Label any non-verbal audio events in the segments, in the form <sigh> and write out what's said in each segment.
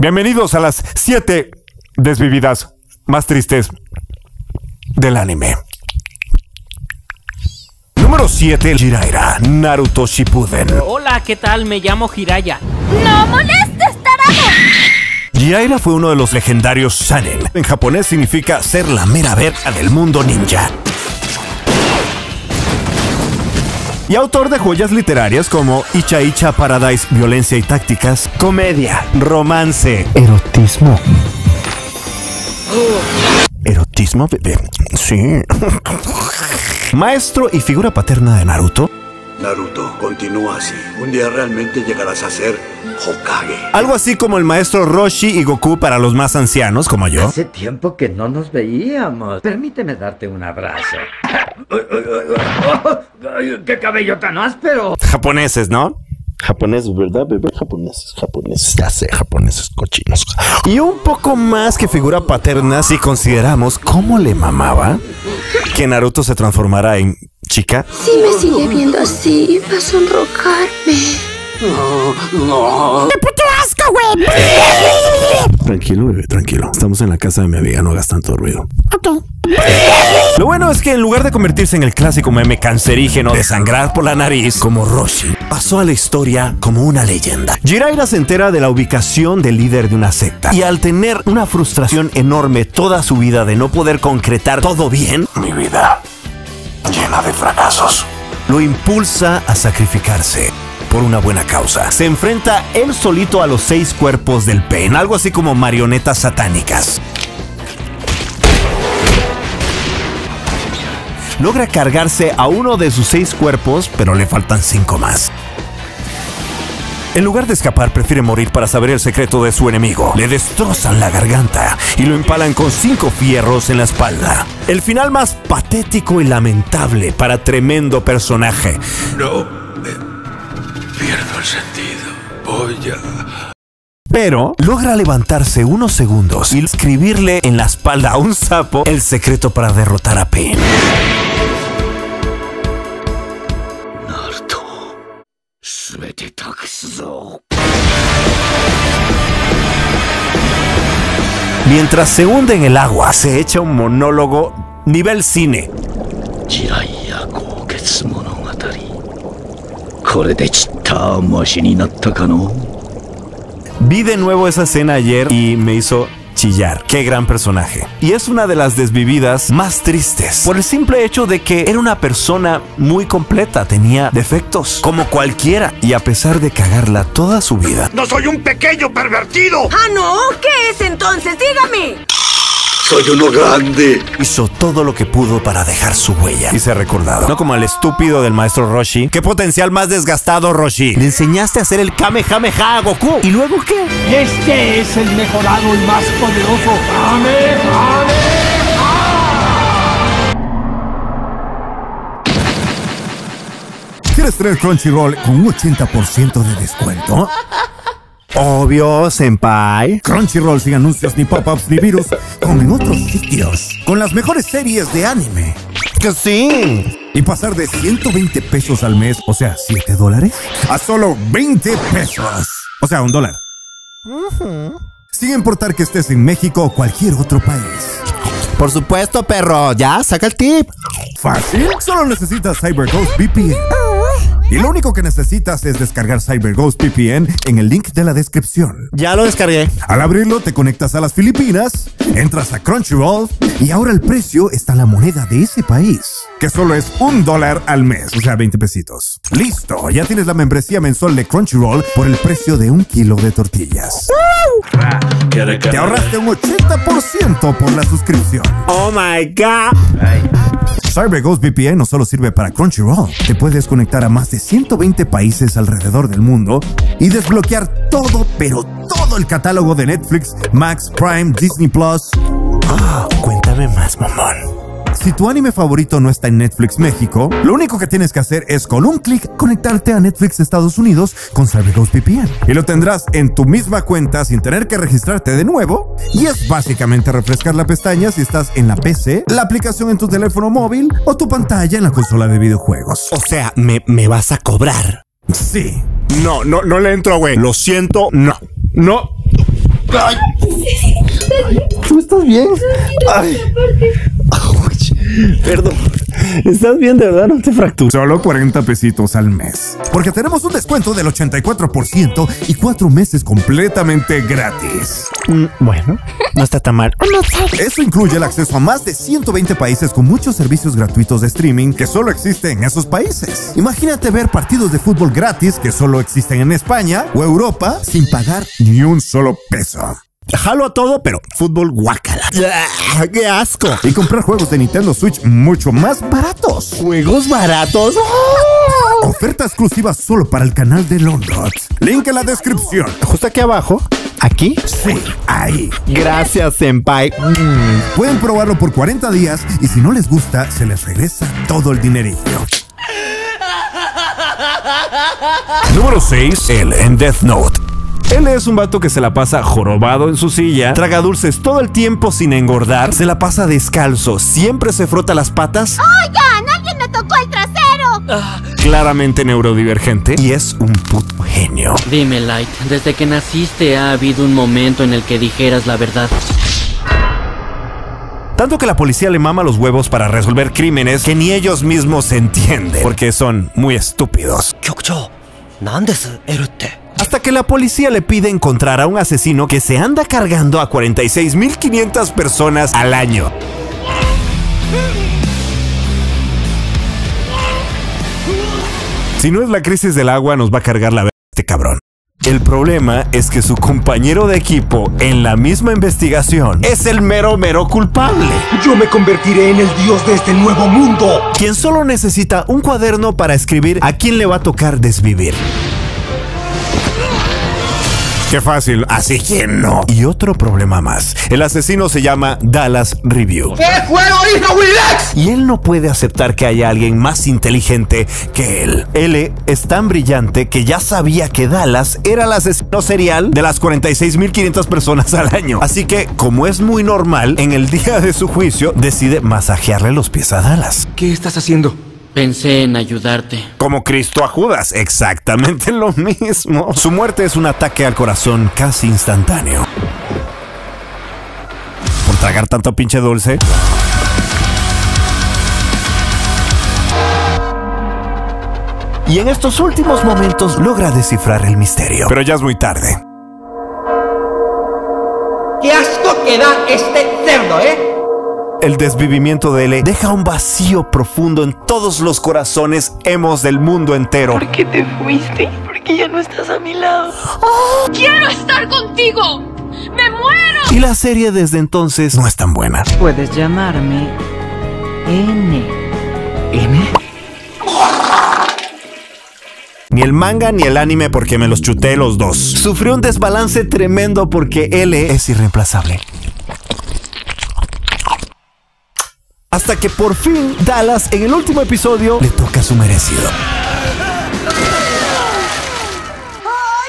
Bienvenidos a las 7 desvividas más tristes del anime. Número 7, Jiraiya, Naruto Shippuden. Hola, ¿qué tal? Me llamo Jiraya. ¡No molestes, tarado! Jiraiya fue uno de los legendarios Shanen. En japonés significa ser la mera verga del mundo ninja. Y autor de joyas literarias como Icha Icha Paradise, Violencia y Tácticas, Comedia, Romance, Erotismo. ¿Erotismo, bebé? Sí. <laughs> Maestro y figura paterna de Naruto. Naruto, continúa así. Un día realmente llegarás a ser Hokage. Algo así como el maestro Roshi y Goku para los más ancianos como yo. Hace tiempo que no nos veíamos. Permíteme darte un abrazo. ¡Qué cabello tan áspero! Japoneses, ¿no? Japoneses, ¿verdad, bebé? Japoneses, japoneses. Ya sé, japoneses cochinos. Y un poco más que figura paterna si consideramos cómo le mamaba que Naruto se transformara en chica. Si me sigue viendo así, va a sonrojarme. Tranquilo, bebé, tranquilo. Estamos en la casa de mi amiga, no hagas tanto ruido. Lo bueno es que en lugar de convertirse en el clásico meme cancerígeno de sangrar por la nariz como Roshi, pasó a la historia como una leyenda. Jiraiya se entera de la ubicación del líder de una secta y al tener una frustración enorme toda su vida de no poder concretar todo bien, mi vida llena de fracasos, lo impulsa a sacrificarse por una buena causa. Se enfrenta él solito a los seis cuerpos del Pen, algo así como marionetas satánicas. Logra cargarse a uno de sus seis cuerpos, pero le faltan cinco más. En lugar de escapar, prefiere morir para saber el secreto de su enemigo. Le destrozan la garganta y lo empalan con cinco fierros en la espalda. El final más patético y lamentable para tremendo personaje. No, me pierdo el sentido. Voy a... Pero logra levantarse unos segundos y escribirle en la espalda a un sapo el secreto para derrotar a Pain. 託すぞ。 Mientras se hunde en el agua, se echa un monólogo nivel cine. ジライア高血物語。これでちったましになったかの Vi de nuevo esa escena ayer y me hizo chillar. Qué gran personaje. Y es una de las desvividas más tristes. Por el simple hecho de que era una persona muy completa. Tenía defectos. Como cualquiera. Y a pesar de cagarla toda su vida. ¡No soy un pequeño pervertido! ¡Ah, no! ¿Qué es entonces? ¡Dígame! ¡Soy uno grande! Hizo todo lo que pudo para dejar su huella y ser recordado. No como el estúpido del maestro Roshi. ¿Qué potencial más desgastado, Roshi? Le enseñaste a hacer el Kamehameha a Goku. ¿Y luego qué? Este es el mejorado y más poderoso ¿Quieres traer Crunchyroll con un 80% de descuento? <laughs> Obvio, senpai. Crunchyroll sin anuncios, ni pop-ups, ni virus, como en otros sitios. Con las mejores series de anime. Que sí. Y pasar de 120 pesos al mes, o sea, 7 dólares, a solo 20 pesos. O sea, un dólar. Sin importar que estés en México o cualquier otro país. Por supuesto, perro. Ya, saca el tip. ¿Fácil? Solo necesitas CyberGhost VPN. Y lo único que necesitas es descargar CyberGhost VPN en el link de la descripción. Ya lo descargué. Al abrirlo te conectas a las Filipinas, entras a Crunchyroll y ahora el precio está en la moneda de ese país, que solo es un dólar al mes, o sea, 20 pesitos. Listo, ya tienes la membresía mensual de Crunchyroll por el precio de un kilo de tortillas. Te ahorraste un 80% por la suscripción. Oh my god. CyberGhost VPN no solo sirve para Crunchyroll, te puedes conectar a más de 120 países alrededor del mundo y desbloquear todo, pero todo el catálogo de Netflix, Max, Prime, Disney Plus. Ah, cuéntame más, mamón. Si tu anime favorito no está en Netflix México, lo único que tienes que hacer es con un clic conectarte a Netflix Estados Unidos con CyberGhost VPN. Y lo tendrás en tu misma cuenta sin tener que registrarte de nuevo. Y es básicamente refrescar la pestaña si estás en la PC, la aplicación en tu teléfono móvil o tu pantalla en la consola de videojuegos. O sea, me, me vas a cobrar. Sí. No, no, no le entro, güey. Lo siento, no. No. ¿Tú estás bien? Ay. Perdón. ¿Estás bien de verdad? No te fracturas. Solo 40 pesitos al mes. Porque tenemos un descuento del 84% y cuatro meses completamente gratis. Mm, bueno, no está tan mal. Eso incluye el acceso a más de 120 países con muchos servicios gratuitos de streaming que solo existen en esos países. Imagínate ver partidos de fútbol gratis que solo existen en España o Europa sin pagar ni un solo peso. Jalo a todo, pero fútbol guácala. Ah, ¡Qué asco! Y comprar juegos de Nintendo Switch mucho más baratos. ¿Juegos baratos? Oferta exclusiva solo para el canal de London. Link en la descripción. Justo aquí abajo. ¿Aquí? Sí, ahí. Gracias, Senpai. Pueden probarlo por 40 días y si no les gusta, se les regresa todo el dinerillo. Número 6. Él en Death Note. Él es un vato que se la pasa jorobado en su silla, traga dulces todo el tiempo sin engordar, se la pasa descalzo, siempre se frota las patas. ¡Oigan! ¡Alguien me tocó el trasero! Claramente neurodivergente y es un puto genio. Dime, Light, desde que naciste ha habido un momento en el que dijeras la verdad. Tanto que la policía le mama los huevos para resolver crímenes que ni ellos mismos entienden, porque son muy estúpidos hasta que la policía le pide encontrar a un asesino que se anda cargando a 46.500 personas al año. Si no es la crisis del agua, nos va a cargar la verga este cabrón. El problema es que su compañero de equipo en la misma investigación es el mero mero culpable. Yo me convertiré en el dios de este nuevo mundo. Quien solo necesita un cuaderno para escribir a quién le va a tocar desvivir. Qué fácil, así que no. Y otro problema más. El asesino se llama Dallas Review. ¿Qué juego hizo Willax? Y él no puede aceptar que haya alguien más inteligente que él. L es tan brillante que ya sabía que Dallas era el asesino serial de las 46.500 personas al año. Así que, como es muy normal, en el día de su juicio decide masajearle los pies a Dallas. ¿Qué estás haciendo? Pensé en ayudarte. Como Cristo a Judas, exactamente lo mismo. Su muerte es un ataque al corazón casi instantáneo. Por tragar tanto pinche dulce. Y en estos últimos momentos logra descifrar el misterio. Pero ya es muy tarde. ¡Qué asco que da este cerdo, eh! El desvivimiento de L deja un vacío profundo en todos los corazones hemos del mundo entero. ¿Por qué te fuiste? Porque ya no estás a mi lado. ¡Quiero estar contigo! ¡Me muero! Y la serie desde entonces no es tan buena. Puedes llamarme N. ¿M? Ni el manga ni el anime porque me los chuté los dos. Sufrió un desbalance tremendo porque L es irreemplazable. Hasta que por fin Dallas en el último episodio le toca su merecido. ¡Ay,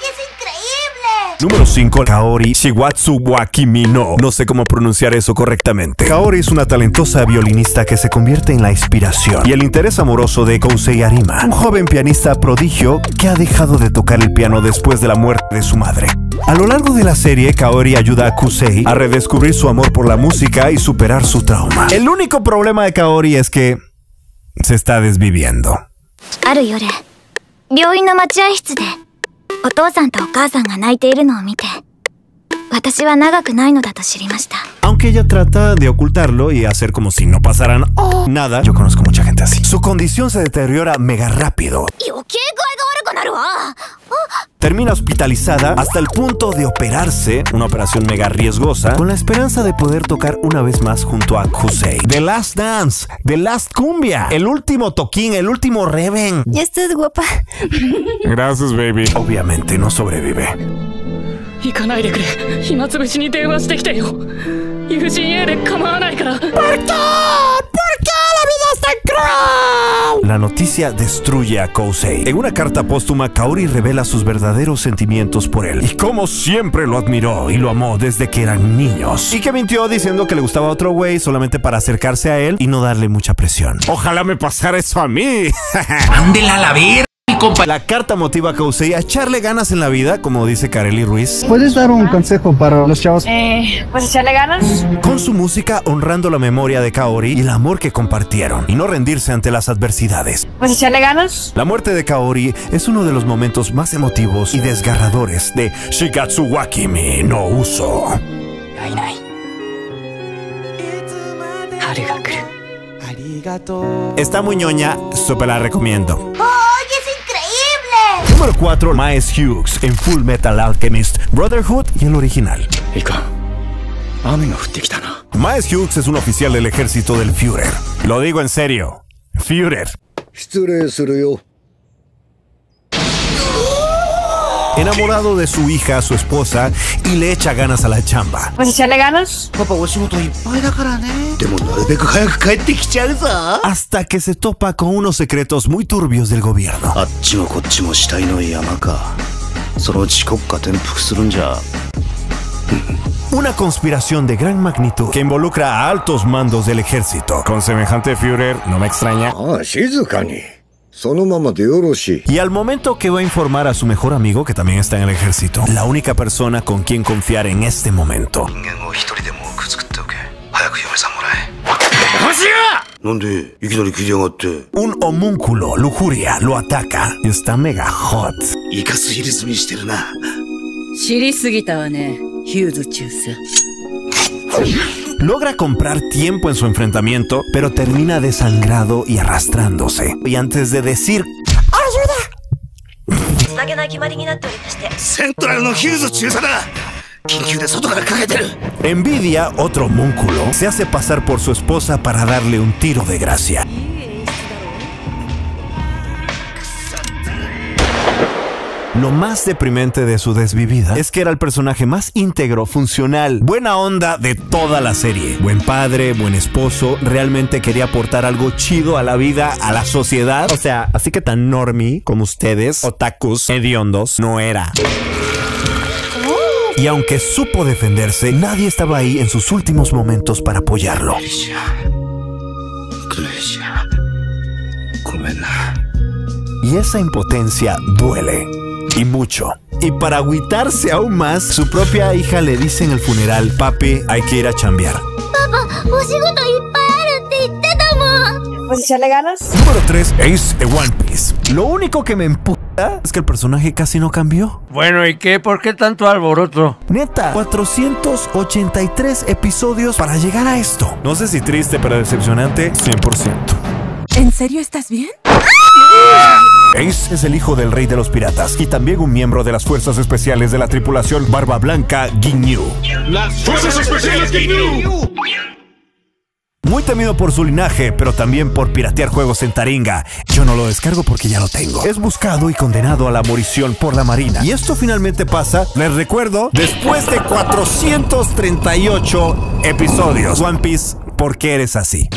es increíble! Número 5. Kaori Shiwatsu Wakimi no. Sé cómo pronunciar eso correctamente. Kaori es una talentosa violinista que se convierte en la inspiración y el interés amoroso de Kousei Arima, un joven pianista prodigio que ha dejado de tocar el piano después de la muerte de su madre. A lo largo de la serie, Kaori ayuda a Kusei a redescubrir su amor por la música y superar su trauma. El único problema de Kaori es que se está desviviendo. お父さんとお母さんが泣いているのを見て、Aunque ella trata de ocultarlo y hacer como si no pasaran nada, yo conozco mucha gente así. Su condición se deteriora mega rápido. Ah, ah. Termina hospitalizada hasta el punto de operarse, una operación mega riesgosa, con la esperanza de poder tocar una vez más junto a Kusei. The Last Dance, The Last Cumbia, el último toquín, el último reven. Ya estás guapa. Gracias, baby. Obviamente no sobrevive. 行かないでくれ暇つぶしに電話してきてよ友人 A で構わないから La noticia destruye a Kousei. En una carta póstuma, Kaori revela sus verdaderos sentimientos por él. Y como siempre lo admiró y lo amó desde que eran niños. Y que mintió diciendo que le gustaba otro güey solamente para acercarse a él y no darle mucha presión. Ojalá me pasara eso a mí. ¡Ándela a la ver! compa. La carta motiva a Kousei a echarle ganas en la vida, como dice Kareli Ruiz. ¿Puedes dar un consejo para los chavos? Eh, pues echarle ganas. Con su música honrando la memoria de Kaori y el amor que compartieron, y no rendirse ante las adversidades. Pues echarle ganas. La muerte de Kaori es uno de los momentos más emotivos y desgarradores de Shigatsu Wakimi no Uso. Está muy ñoña, super la recomiendo. Número 4, Miles Hughes en Full Metal Alchemist, Brotherhood y el original. Miles Hughes es un oficial del ejército del Führer. Lo digo en serio. Führer. enamorado de su hija, su esposa, y le echa ganas a la chamba. Pues ganas. Hasta que se topa con unos secretos muy turbios del gobierno. Una conspiración de gran magnitud que involucra a altos mandos del ejército. Con semejante Führer, no me extraña. Ah, y al momento que va a informar a su mejor amigo que también está en el ejército, la única persona con quien confiar en este momento. Un homúnculo, lujuria, lo ataca. Está mega hot. Logra comprar tiempo en su enfrentamiento, pero termina desangrado y arrastrándose. Y antes de decir ¡Ayuda! Envidia, otro múnculo, se hace pasar por su esposa para darle un tiro de gracia. Lo más deprimente de su desvivida es que era el personaje más íntegro, funcional, buena onda de toda la serie. Buen padre, buen esposo, realmente quería aportar algo chido a la vida, a la sociedad. O sea, así que tan normie como ustedes, otakus, hediondos, no era. Y aunque supo defenderse, nadie estaba ahí en sus últimos momentos para apoyarlo. Y esa impotencia duele y mucho. Y para agüitarse aún más, su propia hija le dice en el funeral, papi, hay que ir a chambear. Papá, pues echarle ganas. Número 3, Ace de One Piece. Lo único que me emputa es que el personaje casi no cambió. Bueno, ¿y qué? ¿Por qué tanto alboroto? Neta, 483 episodios para llegar a esto. No sé si triste, pero decepcionante, 100%. ¿En serio estás bien? Ace es el hijo del rey de los piratas y también un miembro de las fuerzas especiales de la tripulación Barba Blanca Ginyu. ¡Las Fuerzas Especiales Ginyu! Muy temido por su linaje, pero también por piratear juegos en Taringa. Yo no lo descargo porque ya lo tengo. Es buscado y condenado a la morición por la Marina. Y esto finalmente pasa, les recuerdo, después de 438 episodios. One Piece, ¿por qué eres así?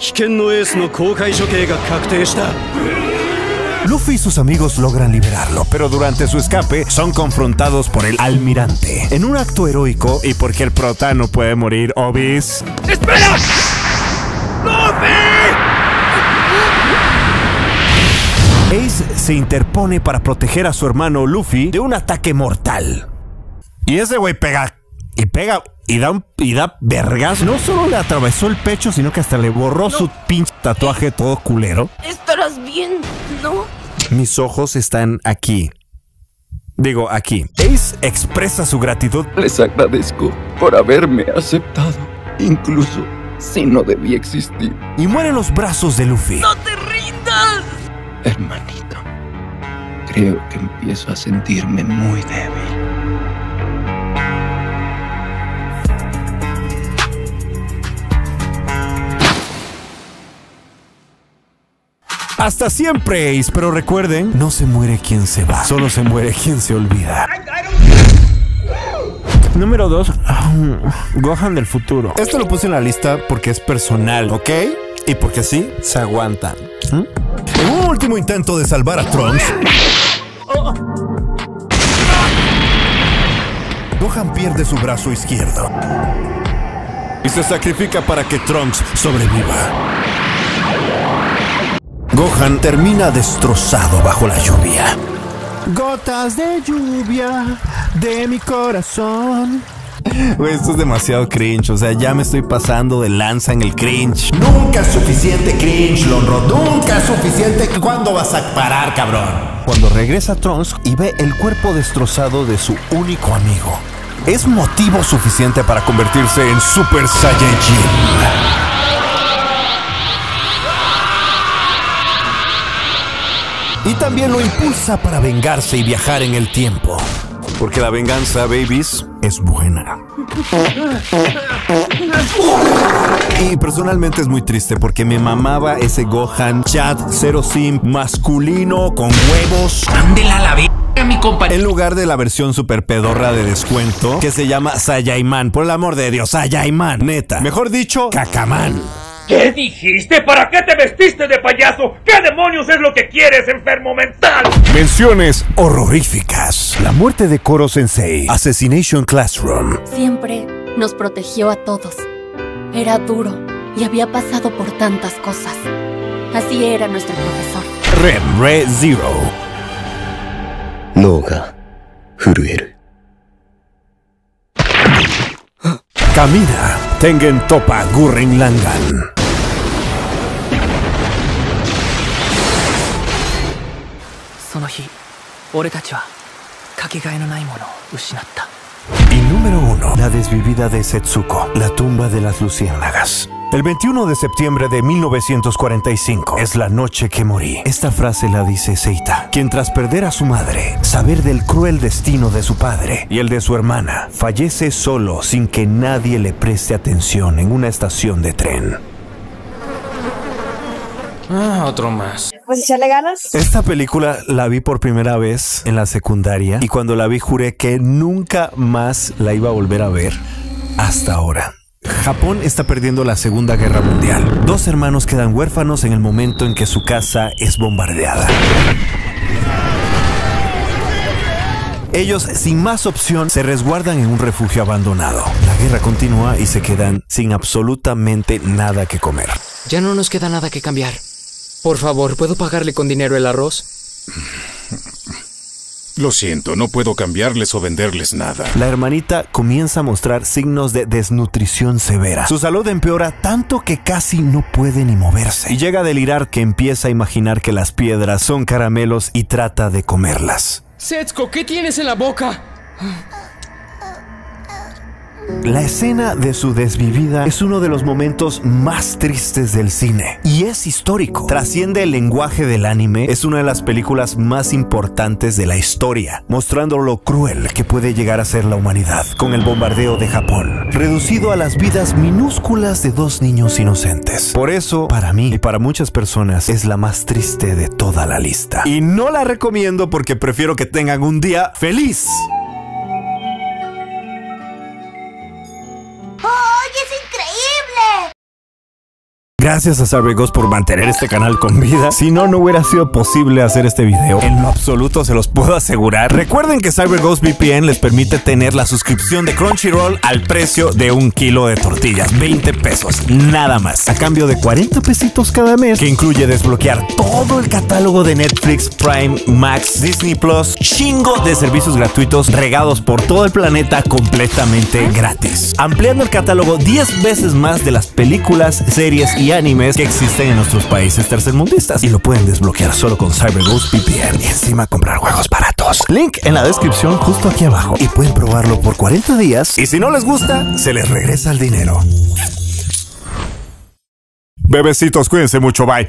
白ひげの船の2番隊隊長危険のエースの公開処刑が確定した Luffy y sus amigos logran liberarlo, pero durante su escape son confrontados por el almirante. En un acto heroico y porque el prota no puede morir, obis. ¡Espera! Ace se interpone para proteger a su hermano Luffy de un ataque mortal. Y ese güey pega y pega y da un y da vergas. No solo le atravesó el pecho, sino que hasta le borró su pinche tatuaje todo culero. Estarás bien, ¿no? Mis ojos están aquí. Digo, aquí. Ace expresa su gratitud. Les agradezco por haberme aceptado, incluso si no debía existir. Y muere en los brazos de Luffy. ¡No te rindas! Hermanito, creo que empiezo a sentirme muy débil. Hasta siempre, Ace. Pero recuerden, no se muere quien se va. Solo se muere <laughs> quien se olvida. Número 2. Gohan del futuro. Esto lo puse en la lista porque es personal, ¿ok? Y porque sí, se aguantan. ¿Mm? En un último intento de salvar a Trunks, Gohan pierde su brazo izquierdo. Y se sacrifica para que Trunks sobreviva. Gohan termina destrozado bajo la lluvia. Gotas de lluvia de mi corazón. Güey, esto es demasiado cringe. O sea, ya me estoy pasando de lanza en el cringe. Nunca es suficiente cringe, Lonro. Nunca es suficiente. ¿Cuándo vas a parar, cabrón? Cuando regresa Trunks y ve el cuerpo destrozado de su único amigo, es motivo suficiente para convertirse en Super Saiyajin. Y también lo impulsa para vengarse y viajar en el tiempo. Porque la venganza, babies, es buena. Y personalmente es muy triste porque me mamaba ese Gohan chat cero sim masculino con huevos. Ándela a la verga, mi compa. En lugar de la versión super pedorra de descuento que se llama Saiyaiman. Por el amor de Dios, Saiyaiman, neta. Mejor dicho, Cacamán. ¿Qué dijiste? ¿Para qué te vestiste de payaso? ¿Qué demonios es lo que quieres, enfermo mental? Menciones horroríficas. La muerte de Koro Sensei. Assassination Classroom. Siempre nos protegió a todos. Era duro y había pasado por tantas cosas. Así era nuestro profesor. Rem Re Zero. Noga. Furueru. Camina. Tengen Topa Gurren Langan. 俺たちはかけがえのないものを失った Y número uno, la desvivida de Setsuko, la tumba de las luciérnagas. El 21 de septiembre de 1945 es la noche que morí. Esta frase la dice Seita, quien tras perder a su madre, saber del cruel destino de su padre y el de su hermana, fallece solo sin que nadie le preste atención en una estación de tren. Ah, otro más. Pues echarle ganas. Esta película la vi por primera vez en la secundaria y cuando la vi juré que nunca más la iba a volver a ver hasta ahora. Japón está perdiendo la Segunda Guerra Mundial. Dos hermanos quedan huérfanos en el momento en que su casa es bombardeada. Ellos, sin más opción, se resguardan en un refugio abandonado. La guerra continúa y se quedan sin absolutamente nada que comer. Ya no nos queda nada que cambiar. Por favor, ¿puedo pagarle con dinero el arroz? Lo siento, no puedo cambiarles o venderles nada. La hermanita comienza a mostrar signos de desnutrición severa. Su salud empeora tanto que casi no puede ni moverse. Y llega a delirar que empieza a imaginar que las piedras son caramelos y trata de comerlas. Setsuko, ¿qué tienes en la boca? La escena de su desvivida es uno de los momentos más tristes del cine y es histórico. Trasciende el lenguaje del anime, es una de las películas más importantes de la historia, mostrando lo cruel que puede llegar a ser la humanidad con el bombardeo de Japón, reducido a las vidas minúsculas de dos niños inocentes. Por eso, para mí y para muchas personas, es la más triste de toda la lista. Y no la recomiendo porque prefiero que tengan un día feliz. Gracias a Sabregos por mantener este canal con vida. Si no, no hubiera sido posible hacer este video. En lo absoluto se los puedo asegurar. Recuerden que CyberGhost VPN les permite tener la suscripción de Crunchyroll al precio de un kilo de tortillas. 20 pesos, nada más. A cambio de 40 pesitos cada mes, que incluye desbloquear todo el catálogo de Netflix, Prime, Max, Disney Plus, chingo de servicios gratuitos regados por todo el planeta completamente gratis. Ampliando el catálogo 10 veces más de las películas, series y animes que existen en nuestros países tercermundistas y lo pueden desbloquear solo con CyberGhost VPN y encima comprar juegos baratos. Link en la descripción justo aquí abajo y pueden probarlo por 40 días y si no les gusta, se les regresa el dinero. Bebecitos, cuídense mucho, bye.